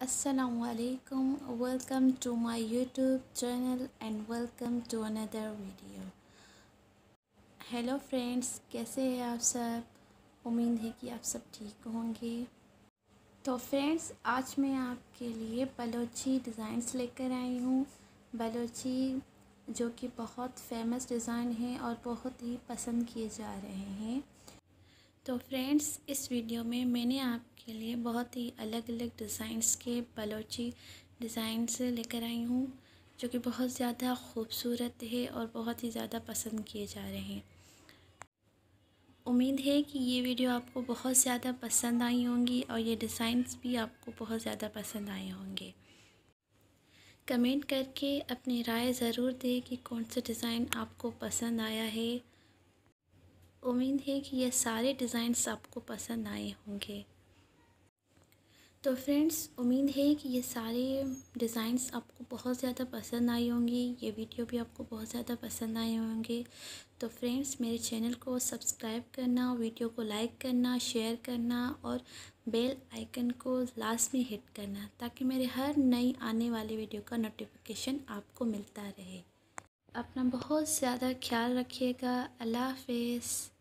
Assalamualaikum. Welcome to my YouTube channel and welcome to another video. Hello friends कैसे हैं आप सब? उम्मीद है कि आप सब ठीक होंगे। तो फ्रेंड्स आज मैं आपके लिए बलोची डिज़ाइंस लेकर आई हूँ। बलोची जो कि बहुत फ़ेमस डिज़ाइन है और बहुत ही पसंद किए जा रहे हैं। तो फ्रेंड्स, इस वीडियो में मैंने आपके लिए बहुत ही अलग अलग डिज़ाइंस के बलोची डिज़ाइंस लेकर आई हूँ, जो कि बहुत ज़्यादा खूबसूरत है और बहुत ही ज़्यादा पसंद किए जा रहे हैं। उम्मीद है कि ये वीडियो आपको बहुत ज़्यादा पसंद आई होंगी और ये डिज़ाइंस भी आपको बहुत ज़्यादा पसंद आए होंगे। कमेंट करके अपनी राय ज़रूर दें कि कौन सा डिज़ाइन आपको पसंद आया है। उम्मीद है कि ये सारे डिज़ाइंस आपको पसंद आए होंगे। तो फ्रेंड्स, उम्मीद है कि ये सारे डिज़ाइंस आपको बहुत ज़्यादा पसंद आई होंगी, ये वीडियो भी आपको बहुत ज़्यादा पसंद आए होंगे। तो फ्रेंड्स, मेरे चैनल को सब्सक्राइब करना, वीडियो को लाइक करना, शेयर करना और बेल आइकन को लास्ट में हिट करना, ताकि मेरे हर नई आने वाली वीडियो का नोटिफिकेशन आपको मिलता रहे। अपना बहुत ज़्यादा ख्याल रखिएगा। अल्लाह हाफिज़।